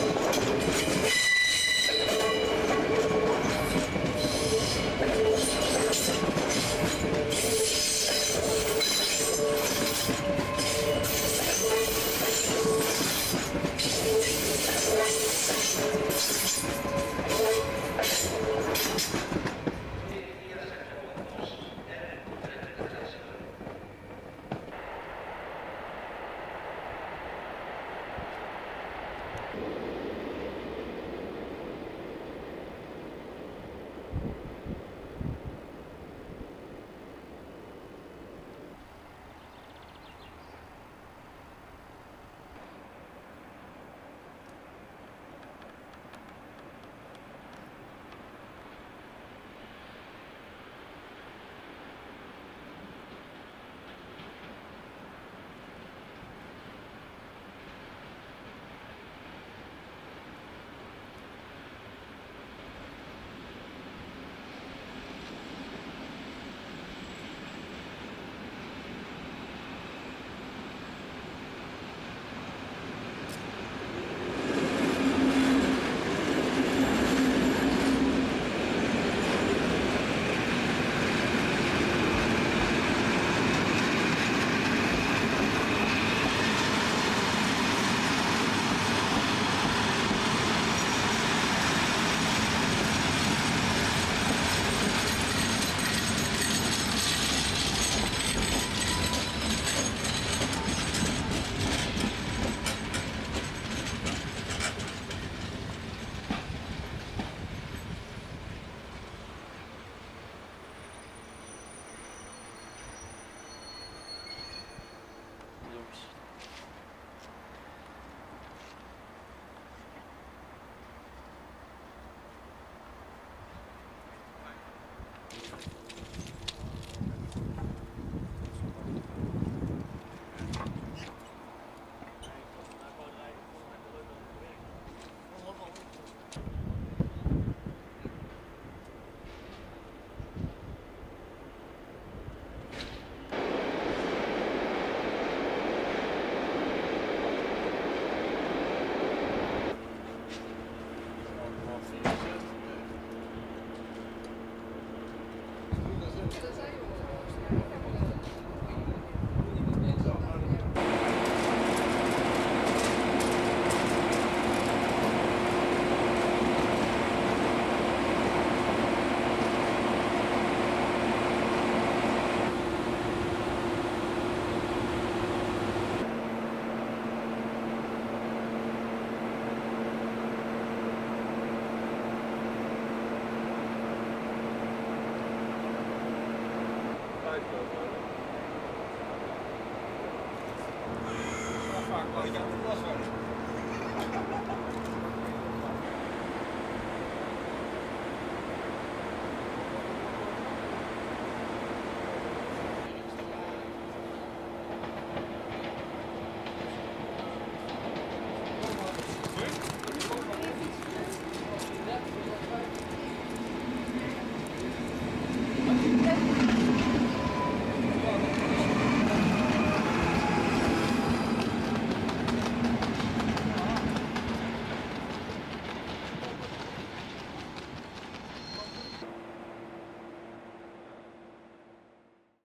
フフフフ。Fan, vad vilka blåsor!